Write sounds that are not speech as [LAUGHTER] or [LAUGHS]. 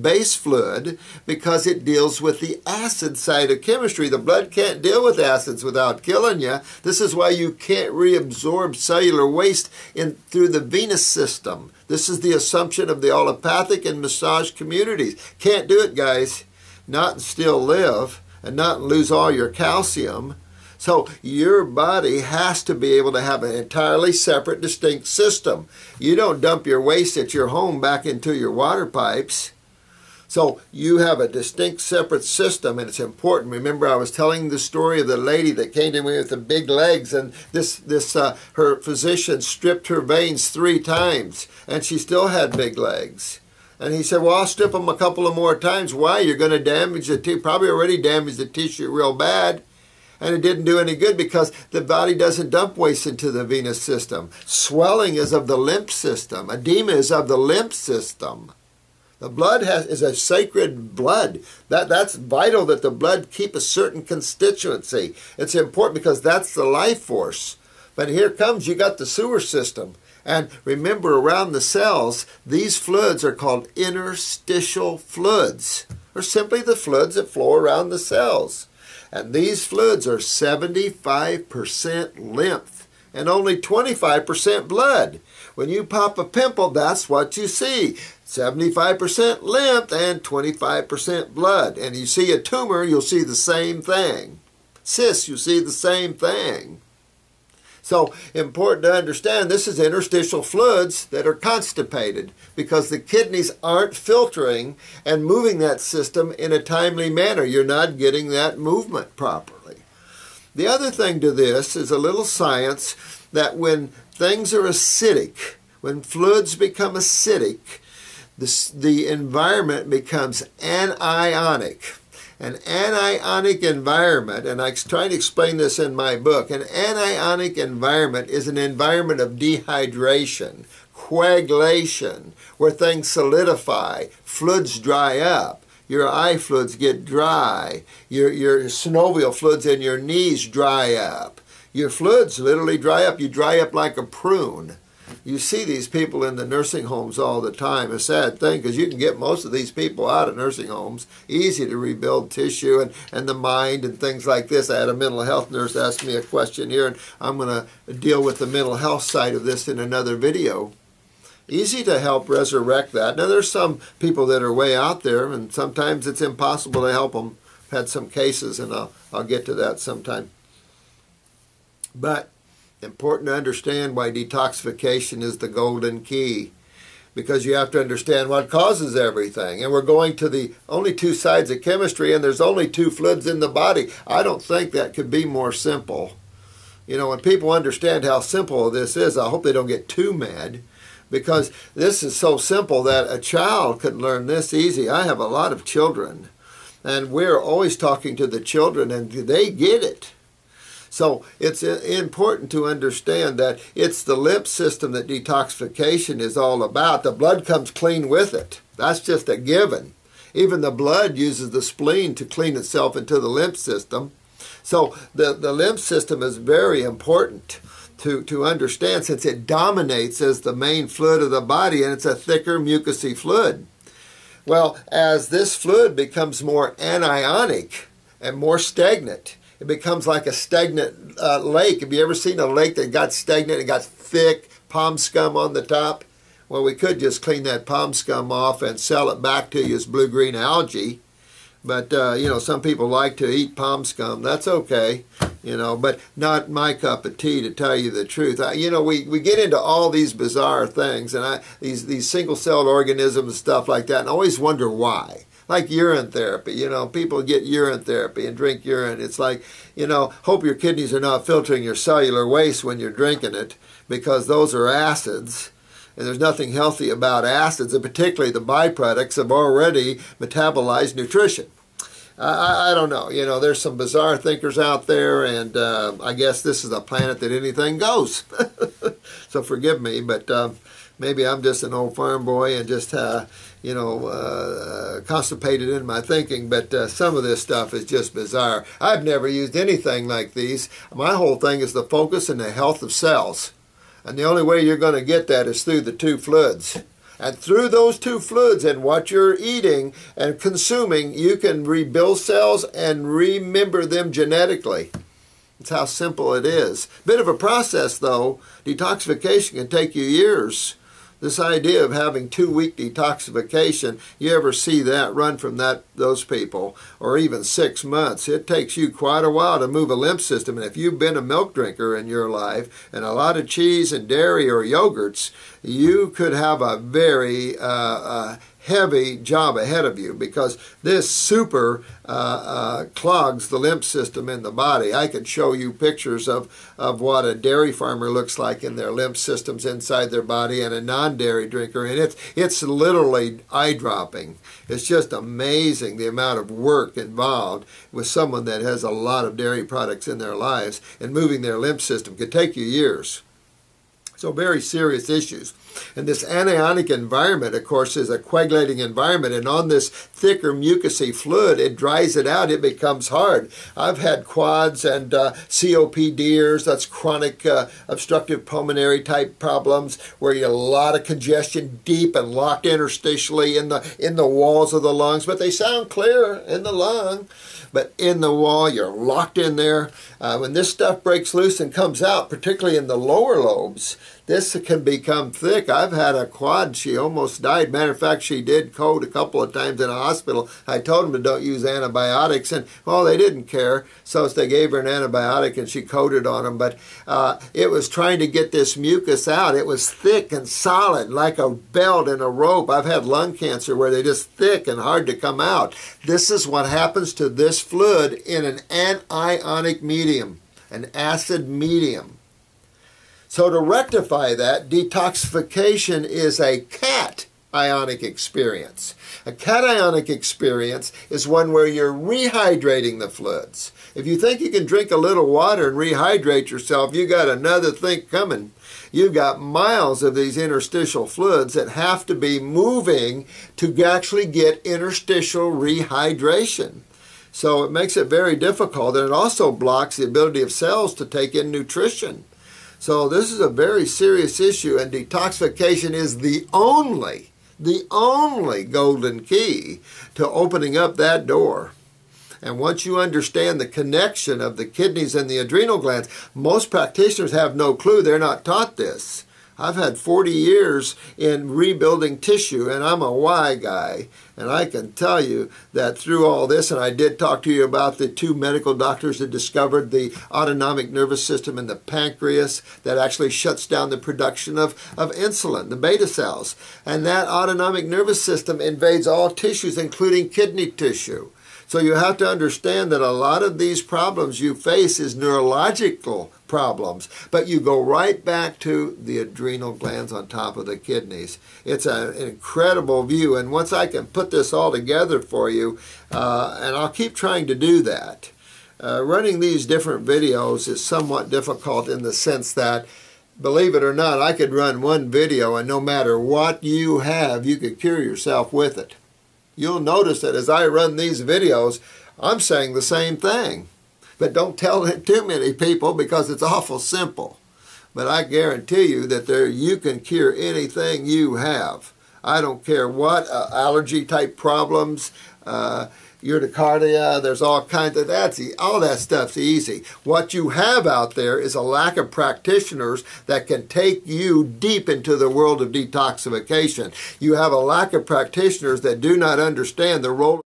base fluid because it deals with the acid side of chemistry. The blood can't deal with acids without killing you. This is why you can't reabsorb cellular waste in through the venous system. This is the assumption of the allopathic and massage communities. Can't do it, guys. Not still live and not lose all your calcium. So your body has to be able to have an entirely separate, distinct system. You don't dump your waste at your home back into your water pipes. So you have a distinct separate system and it's important. Remember I was telling the story of the lady that came to me with the big legs and this, this uh, her physician stripped her veins three times and she still had big legs. And he said, well, I'll strip them a couple of more times. Why? You're going to damage the tissue. Probably already damaged the tissue real bad. And it didn't do any good because the body doesn't dump waste into the venous system. Swelling is of the lymph system. Edema is of the lymph system. The blood has, is a sacred blood. That, that's vital that the blood keep a certain constituency. It's important because that's the life force. But here comes, you got the sewer system. And remember, around the cells, these fluids are called interstitial fluids, or simply the fluids that flow around the cells. And these fluids are 75% lymph and only 25% blood. When you pop a pimple, that's what you see. 75% lymph and 25% blood. And you see a tumor, you'll see the same thing. Cysts, you see the same thing. So important to understand this is interstitial fluids that are constipated because the kidneys aren't filtering and moving that system in a timely manner. You're not getting that movement properly. The other thing to this is a little science that when things are acidic, when fluids become acidic, the, the environment becomes anionic. An anionic environment, and I try to explain this in my book, an anionic environment is an environment of dehydration, coagulation, where things solidify, fluids dry up, your eye fluids get dry, your, your synovial fluids in your knees dry up. Your fluids literally dry up. You dry up like a prune you see these people in the nursing homes all the time. A sad thing because you can get most of these people out of nursing homes. Easy to rebuild tissue and, and the mind and things like this. I had a mental health nurse ask me a question here, and I'm going to deal with the mental health side of this in another video. Easy to help resurrect that. Now, there's some people that are way out there, and sometimes it's impossible to help them. I've had some cases, and I'll, I'll get to that sometime. But important to understand why detoxification is the golden key because you have to understand what causes everything. And we're going to the only two sides of chemistry, and there's only two fluids in the body. I don't think that could be more simple. You know, when people understand how simple this is, I hope they don't get too mad because this is so simple that a child could learn this easy. I have a lot of children, and we're always talking to the children, and they get it. So it's important to understand that it's the lymph system that detoxification is all about. The blood comes clean with it. That's just a given. Even the blood uses the spleen to clean itself into the lymph system. So the, the lymph system is very important to, to understand since it dominates as the main fluid of the body and it's a thicker mucousy fluid. Well, as this fluid becomes more anionic and more stagnant, it becomes like a stagnant uh, lake. Have you ever seen a lake that got stagnant and got thick palm scum on the top? Well, we could just clean that palm scum off and sell it back to you as blue-green algae. But, uh, you know, some people like to eat palm scum. That's okay, you know, but not my cup of tea to tell you the truth. I, you know, we, we get into all these bizarre things and I, these, these single-celled organisms and stuff like that and I always wonder why like urine therapy. You know, people get urine therapy and drink urine. It's like, you know, hope your kidneys are not filtering your cellular waste when you're drinking it because those are acids. And there's nothing healthy about acids, and particularly the byproducts of already metabolized nutrition. I, I, don't know. You know, there's some bizarre thinkers out there, and uh, I guess this is a planet that anything goes. [LAUGHS] so forgive me, but uh, maybe I'm just an old farm boy and just uh, you know, uh, constipated in my thinking, but uh, some of this stuff is just bizarre. I've never used anything like these. My whole thing is the focus and the health of cells. And the only way you're going to get that is through the two fluids. And through those two fluids and what you're eating and consuming, you can rebuild cells and remember them genetically. That's how simple it is. Bit of a process though. Detoxification can take you years. This idea of having two week detoxification, you ever see that run from that those people, or even six months? It takes you quite a while to move a lymph system. And if you've been a milk drinker in your life and a lot of cheese and dairy or yogurts, you could have a very uh, uh, heavy job ahead of you because this super uh, uh, clogs the lymph system in the body. I could show you pictures of, of what a dairy farmer looks like in their lymph systems inside their body and a non-dairy drinker, and it's, it's literally eye-dropping. It's just amazing the amount of work involved with someone that has a lot of dairy products in their lives, and moving their lymph system could take you years. So very serious issues. And this anionic environment, of course, is a coagulating environment. And on this thicker mucousy fluid, it dries it out. It becomes hard. I've had quads and uh, COPDers, that's chronic uh, obstructive pulmonary type problems, where you have a lot of congestion deep and locked interstitially in the, in the walls of the lungs, but they sound clear in the lung but in the wall, you're locked in there. Uh, when this stuff breaks loose and comes out, particularly in the lower lobes, this can become thick. I've had a quad, she almost died. Matter of fact, she did code a couple of times in a hospital. I told them to don't use antibiotics, and well, they didn't care. So they gave her an antibiotic and she coded on them. But uh, it was trying to get this mucus out. It was thick and solid, like a belt and a rope. I've had lung cancer where they're just thick and hard to come out. This is what happens to this fluid in an anionic medium, an acid medium. So to rectify that, detoxification is a cat ionic experience. A cationic experience is one where you're rehydrating the fluids. If you think you can drink a little water and rehydrate yourself, you got another thing coming. You've got miles of these interstitial fluids that have to be moving to actually get interstitial rehydration. So it makes it very difficult and it also blocks the ability of cells to take in nutrition. So this is a very serious issue, and detoxification is the only, the only golden key to opening up that door. And once you understand the connection of the kidneys and the adrenal glands, most practitioners have no clue. They're not taught this. I've had 40 years in rebuilding tissue, and I'm a Y guy. And I can tell you that through all this, and I did talk to you about the two medical doctors that discovered the autonomic nervous system in the pancreas that actually shuts down the production of, of insulin, the beta cells. And that autonomic nervous system invades all tissues, including kidney tissue. So you have to understand that a lot of these problems you face is neurological problems, but you go right back to the adrenal glands on top of the kidneys. It's an incredible view, and once I can put this all together for you, uh, and I'll keep trying to do that. Uh, running these different videos is somewhat difficult in the sense that believe it or not, I could run one video and no matter what you have, you could cure yourself with it you'll notice that as I run these videos, I'm saying the same thing. But don't tell it [LAUGHS] too many people because it's awful simple. But I guarantee you that there you can cure anything you have. I don't care what uh, allergy type problems, uh, urticaria, there's all kinds of that's all that stuff's easy. What you have out there is a lack of practitioners that can take you deep into the world of detoxification. You have a lack of practitioners that do not understand the role